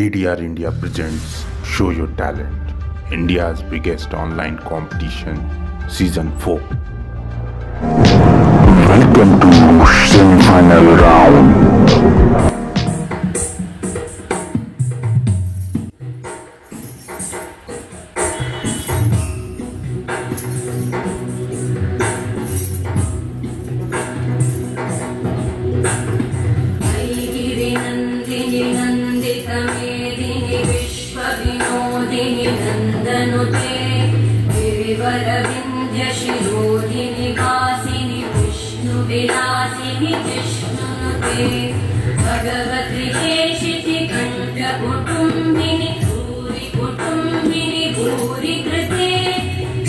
KDR India presents Show Your Talent, India's biggest online competition, Season 4. Welcome to semi-final round. विश्वविनोदिनि नन्दनुते गिरिवरविन्ध्यशिरोधिनि वासिनि विष्णुविलासिनि जिष्णुनुते भगवति केशिति कण्ठकुटुम्बिनि भूरि कुटुम्बिनि कृते।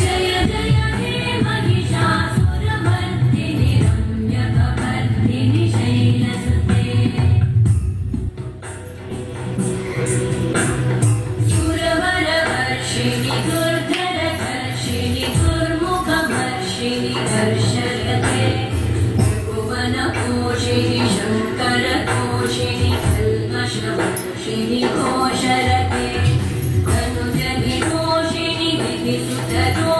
जय जय हे महिषासुरमर्दिनि रम्यकवर्दिनि शैलसुते सुरवरवर्षिणि दुर्धरधर्षिणि दुर्मुखवर्षिणि दर्शयते भुवनकोशिनि शङ्करकोशिनि कल्मषकोशिनि घोषरते तनुजनिघोषिणि विधिसुतदोषिणि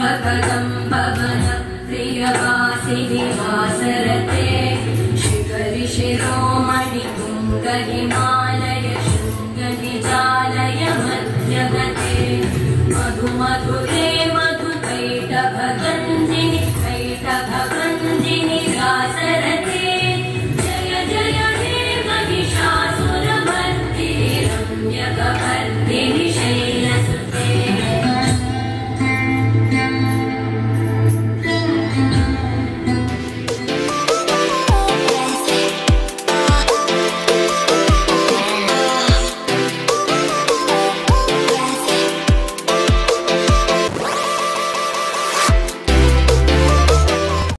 मदम्ब कदम्ब वन प्रियवासिनि वासरते शिखरि शिरोमणि तुङ्गहिमा